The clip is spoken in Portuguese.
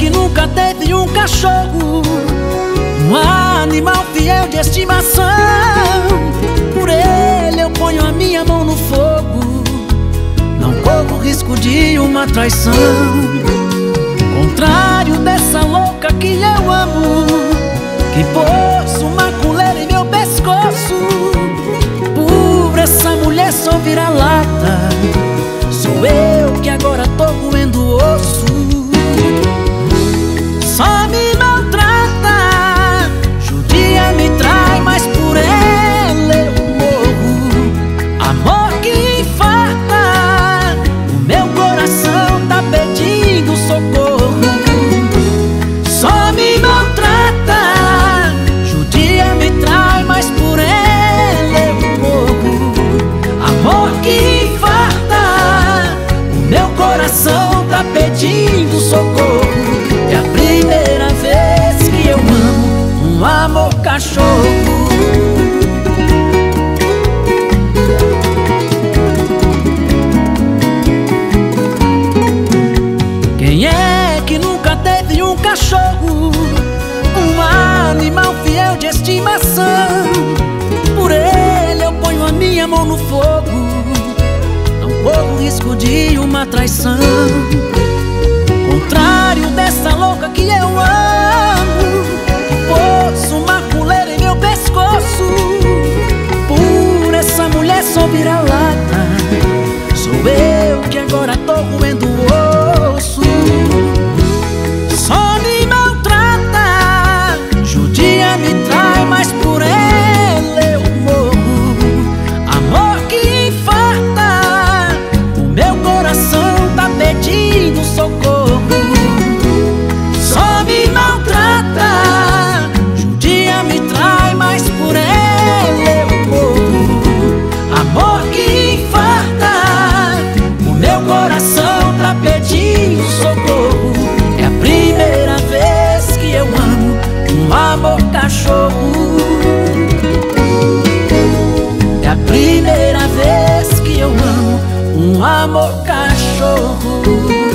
que nunca teve um cachorro. Um animal fiel de estimação. Por ele eu ponho a minha mão no fogo. Não corro risco de uma traição. Contrário dessa louca que eu amo Que pôs uma coleira em meu pescoço. Por essa mulher só vira lata. Sou eu que infarta. O meu coração tá pedindo socorro. É a primeira vez que eu amo Um amor cachorro. Quem é que nunca teve um cachorro? uma traição. Contrário dessa louca que eu amo Que pôs uma coleira em meu pescoço. Por essa mulher sou vira-lata Sou eu que agora tô roendo socorro. Só me maltrata, judia me trai, mas por ele eu corro. Amor que infarta, o meu coração tá pedindo socorro. É a primeira vez que eu amo um amor cachorro. É a primeira vez que eu amo um amor cachorro.